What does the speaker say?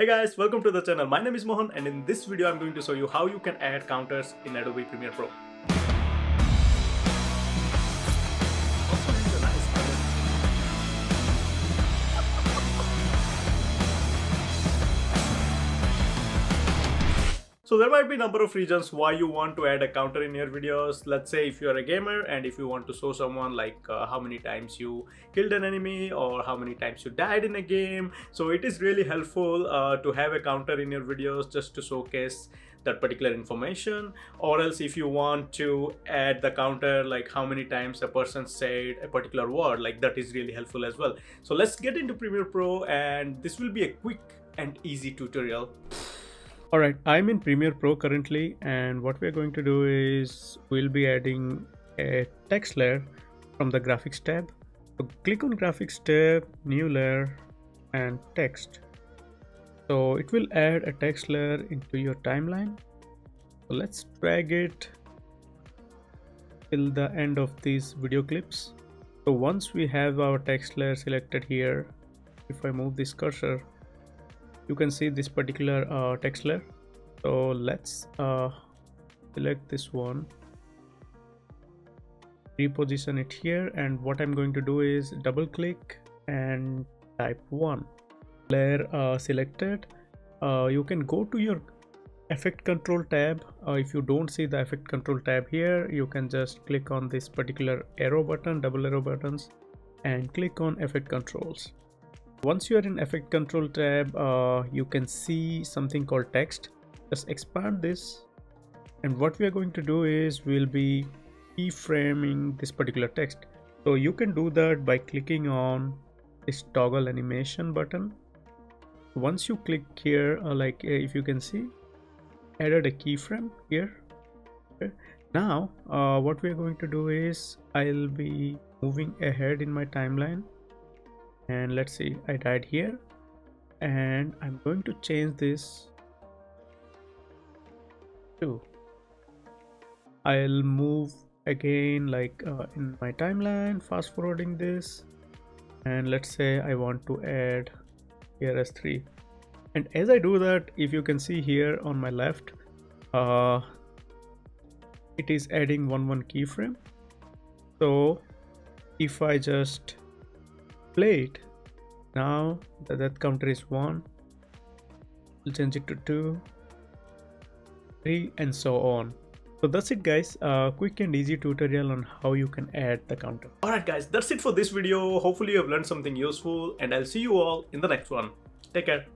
Hey guys, welcome to the channel. My name is Mohan and in this video I'm going to show you how you can add counters in Adobe Premiere Pro. So there might be a number of reasons why you want to add a counter in your videos. Let's say if you're a gamer and if you want to show someone like uh, how many times you killed an enemy or how many times you died in a game. So it is really helpful uh, to have a counter in your videos just to showcase that particular information or else if you want to add the counter like how many times a person said a particular word like that is really helpful as well so let's get into premiere pro and this will be a quick and easy tutorial Alright, I'm in Premiere Pro currently and what we're going to do is we'll be adding a text layer from the graphics tab. So click on graphics tab, new layer and text. So it will add a text layer into your timeline. So let's drag it till the end of these video clips. So once we have our text layer selected here, if I move this cursor, you can see this particular uh, text layer. So let's uh, select this one. Reposition it here and what I'm going to do is double click and type 1 layer uh, selected. Uh, you can go to your effect control tab. Uh, if you don't see the effect control tab here you can just click on this particular arrow button double arrow buttons and click on effect controls once you are in effect control tab uh, you can see something called text. Just expand this. And what we are going to do is we'll be keyframing this particular text. So you can do that by clicking on this toggle animation button. Once you click here uh, like uh, if you can see added a keyframe here. Okay. now uh, what we are going to do is I'll be moving ahead in my timeline and let's see I died here. And I'm going to change this to I'll move again like uh, in my timeline fast forwarding this. And let's say I want to add here as 3 and as I do that if you can see here on my left uh, it is adding one one keyframe. So if I just play it now the death counter is 1 we'll change it to 2 3 and so on. So that's it guys. A quick and easy tutorial on how you can add the counter. Alright guys that's it for this video. Hopefully you have learned something useful and i'll see you all in the next one. Take care